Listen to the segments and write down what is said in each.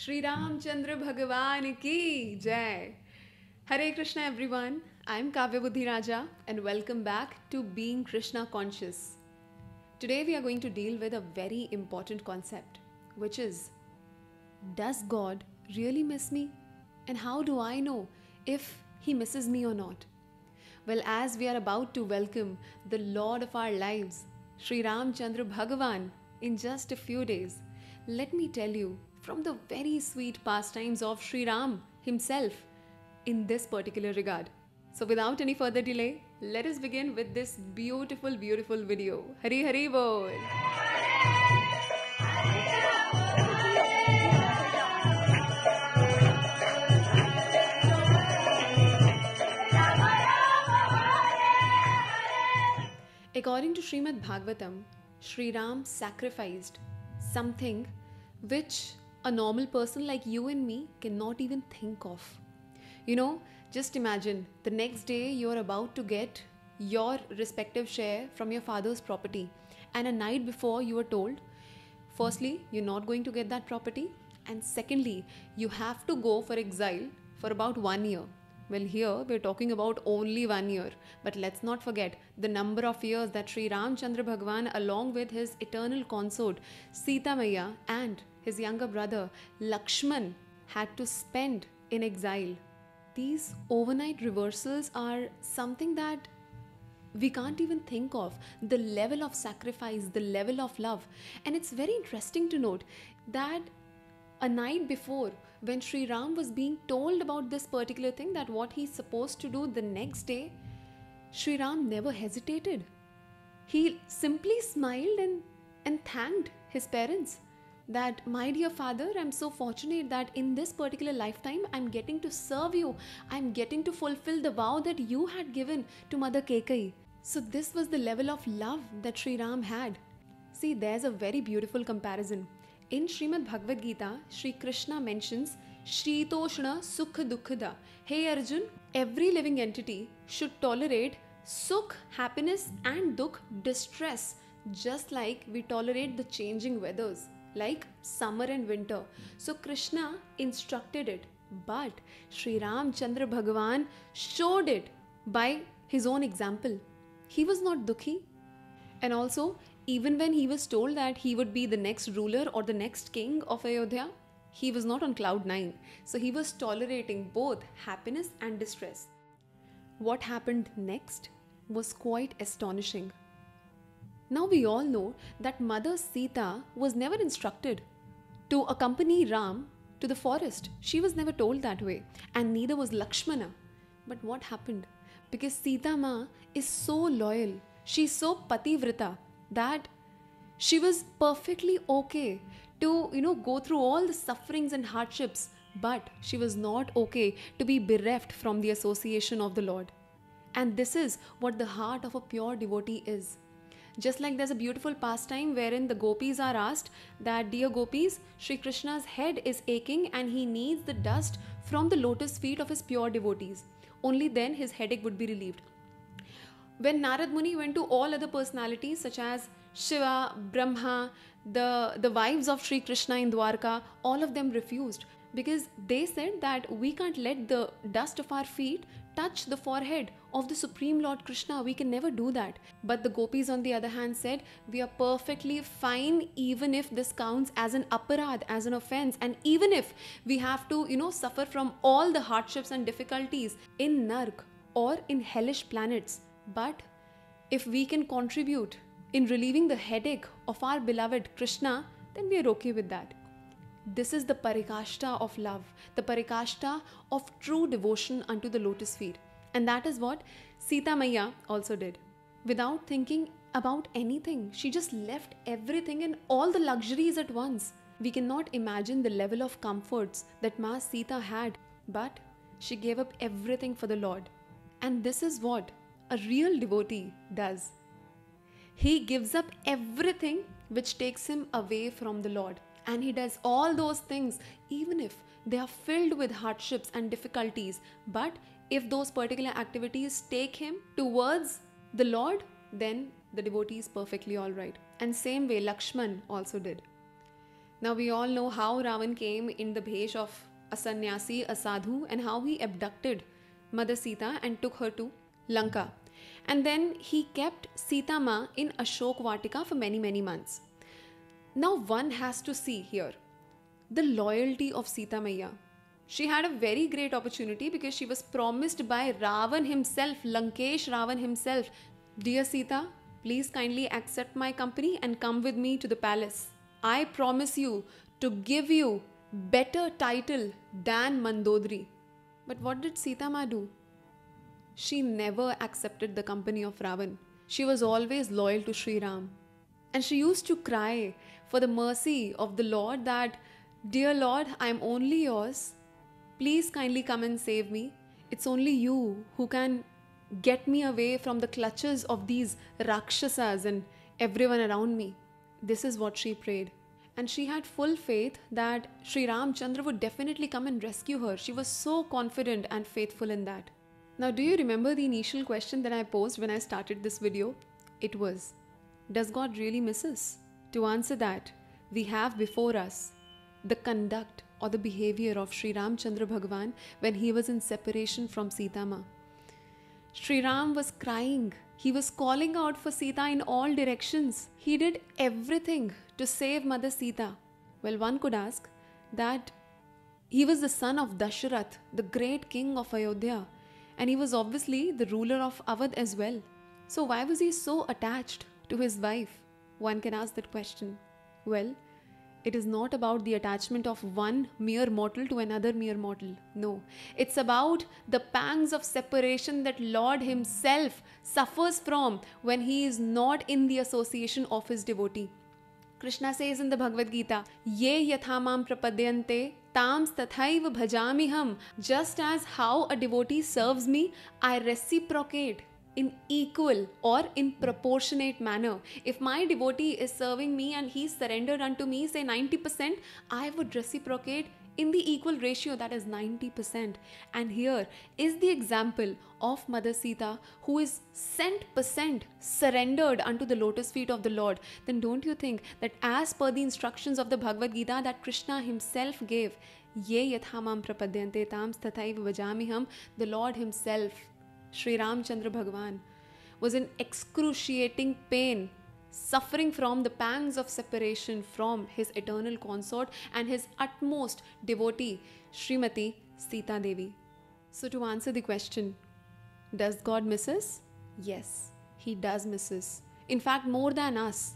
Shri Ramchandra Bhagavan ki Jai. Hare Krishna everyone. I'm Kavya Budhiraja and welcome back to Being Krishna Conscious. Today we are going to deal with a very important concept which is Does God really miss me? And how do I know if He misses me or not? Well, as we are about to welcome the Lord of our lives, Sri Ramchandra Bhagavan, in just a few days, let me tell you from the very sweet pastimes of Sri Ram himself in this particular regard. So, without any further delay, let us begin with this beautiful, beautiful video. Hari Hari Bol! According to Srimad Bhagavatam, Sri Ram sacrificed something which a normal person like you and me cannot even think of. You know, just imagine the next day you're about to get your respective share from your father's property, and a night before you were told, firstly, you're not going to get that property, and secondly, you have to go for exile for about one year. Well, here we're talking about only one year, but let's not forget the number of years that Sri Ramchandra Bhagwan, along with his eternal consort Sita Maya and his younger brother Lakshman, had to spend in exile. These overnight reversals are something that we can't even think of the level of sacrifice, the level of love. And it's very interesting to note that a night before, when Sri Ram was being told about this particular thing, that what he's supposed to do the next day, Sri Ram never hesitated. He simply smiled and, and thanked his parents that, my dear father, I'm so fortunate that in this particular lifetime, I'm getting to serve you. I'm getting to fulfill the vow that you had given to Mother Kaikeyi. So, this was the level of love that Sri Ram had. See, there's a very beautiful comparison. In Srimad Bhagavad Gita, Sri Krishna mentions Shitoshna Sukha Dukkada. Hey Arjun, every living entity should tolerate Sukh, happiness, and Dukh, distress, just like we tolerate the changing weathers, like summer and winter. So Krishna instructed it, but Sri Ram Chandra Bhagavan showed it by his own example. He was not Dukhi, and also even when he was told that he would be the next ruler or the next king of Ayodhya, he was not on cloud nine. So he was tolerating both happiness and distress. What happened next was quite astonishing. Now we all know that Mother Sita was never instructed to accompany Ram to the forest. She was never told that way, and neither was Lakshmana. But what happened? Because Sita Ma is so loyal, she's so pativrita that she was perfectly okay to you know go through all the sufferings and hardships but she was not okay to be bereft from the association of the lord and this is what the heart of a pure devotee is just like there's a beautiful pastime wherein the gopis are asked that dear gopis Sri Krishna's head is aching and he needs the dust from the lotus feet of his pure devotees. Only then his headache would be relieved. When Narad Muni went to all other personalities such as Shiva, Brahma, the, the wives of Sri Krishna in Dwarka, all of them refused because they said that we can't let the dust of our feet touch the forehead of the Supreme Lord Krishna. We can never do that. But the gopis, on the other hand, said we are perfectly fine even if this counts as an aparad, as an offense, and even if we have to, you know, suffer from all the hardships and difficulties in Nark or in hellish planets. But if we can contribute in relieving the headache of our beloved Krishna, then we are okay with that. This is the parikashta of love, the parikashta of true devotion unto the lotus feet. And that is what Sita Maya also did. Without thinking about anything, she just left everything and all the luxuries at once. We cannot imagine the level of comforts that Ma Sita had, but she gave up everything for the Lord. And this is what a real devotee does. He gives up everything which takes him away from the Lord. And he does all those things even if they are filled with hardships and difficulties. But if those particular activities take him towards the Lord, then the devotee is perfectly alright. And same way Lakshman also did. Now, we all know how Ravan came in the bhesh of a sannyasi, a sadhu, and how he abducted Mother Sita and took her to Lanka. And then he kept Sita Ma in Ashok Vatika for many, many months. Now, one has to see here the loyalty of Sita Maya. She had a very great opportunity because she was promised by Ravan himself, Lankesh Ravan himself, Dear Sita, please kindly accept my company and come with me to the palace. I promise you to give you better title than Mandodri. But what did Sita Ma do? She never accepted the company of Ravan. She was always loyal to Sri Ram. And she used to cry for the mercy of the Lord that, Dear Lord, I am only yours. Please kindly come and save me. It's only you who can get me away from the clutches of these Rakshasas and everyone around me. This is what she prayed. And she had full faith that Sri Ramchandra would definitely come and rescue her. She was so confident and faithful in that. Now, do you remember the initial question that I posed when I started this video? It was Does God really miss us? To answer that, we have before us the conduct or the behavior of Sri Ramchandra Bhagwan when he was in separation from Sita Ma. Sri Ram was crying. He was calling out for Sita in all directions. He did everything to save Mother Sita. Well, one could ask that he was the son of Dasharath, the great king of Ayodhya, and he was obviously the ruler of Awadh as well. So, why was he so attached to his wife? One can ask that question. Well, it is not about the attachment of one mere mortal to another mere mortal. No. It's about the pangs of separation that Lord Himself suffers from when He is not in the association of His devotee. Krishna says in the Bhagavad Gita, Ye yathamam prapadyante tams tathaiva bhajamiham. Just as how a devotee serves me, I reciprocate in equal or in proportionate manner. If my devotee is serving me and he surrendered unto me, say 90%, I would reciprocate in the equal ratio that is 90%. And here is the example of Mother Sita who is cent percent surrendered unto the lotus feet of the Lord. Then don't you think that as per the instructions of the Bhagavad Gita that Krishna himself gave, Ye yathamam prapadyante tam tathaiva bhajamiham, the Lord himself Sri Ramchandra Bhagwan, was in excruciating pain, suffering from the pangs of separation from his eternal consort and his utmost devotee, Srimati Sita Devi. So, to answer the question, does God miss us? Yes, He does miss us. In fact, more than us.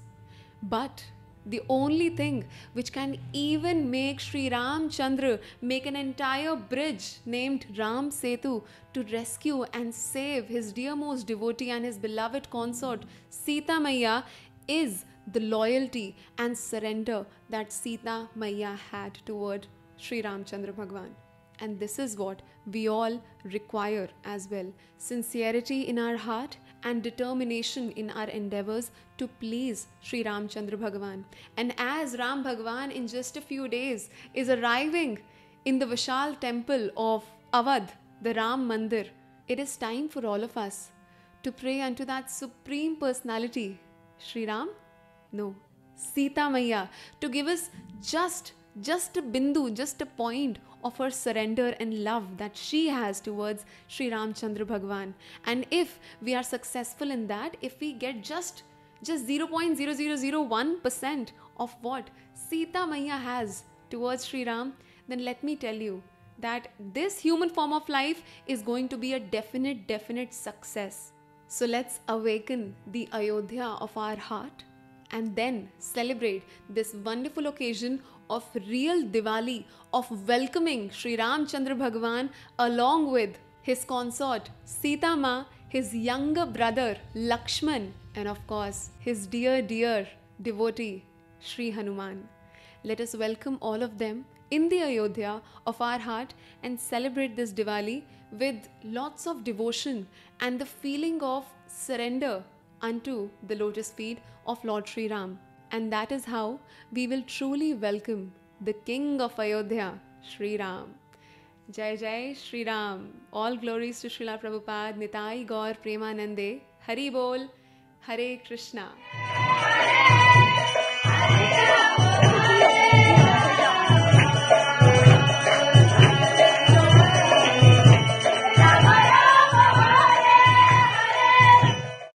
But the only thing which can even make Sri Ram Chandra make an entire bridge named Ram Setu to rescue and save his dearmost devotee and his beloved consort Sita Maya is the loyalty and surrender that Sita Maya had toward Sri Ram Chandra Bhagwan. And this is what we all require as well sincerity in our heart and determination in our endeavors to please Sri Ramchandra Bhagavan. And as Ram Bhagavan in just a few days is arriving in the Vishal temple of Awadh, the Ram Mandir, it is time for all of us to pray unto that supreme personality, Sri Ram? No, Sita Maya, to give us just just a bindu, just a point of her surrender and love that she has towards Sri Ramchandra Bhagwan. And if we are successful in that, if we get just just 0.0001% of what Sita Maya has towards Sri Ram, then let me tell you that this human form of life is going to be a definite, definite success. So let's awaken the Ayodhya of our heart and then celebrate this wonderful occasion of real Diwali, of welcoming Sri Ramchandra Bhagwan along with his consort Sita Ma, his younger brother Lakshman, and of course his dear, dear devotee Sri Hanuman. Let us welcome all of them in the Ayodhya of our heart and celebrate this Diwali with lots of devotion and the feeling of surrender unto the lotus feet of Lord Sri Ram. And that is how we will truly welcome the King of Ayodhya, Sri Ram. Jai Jai Sri Ram. All glories to Srila Prabhupada, Nitai Gaur Premanande, Hari Bol, Hare Krishna. Hare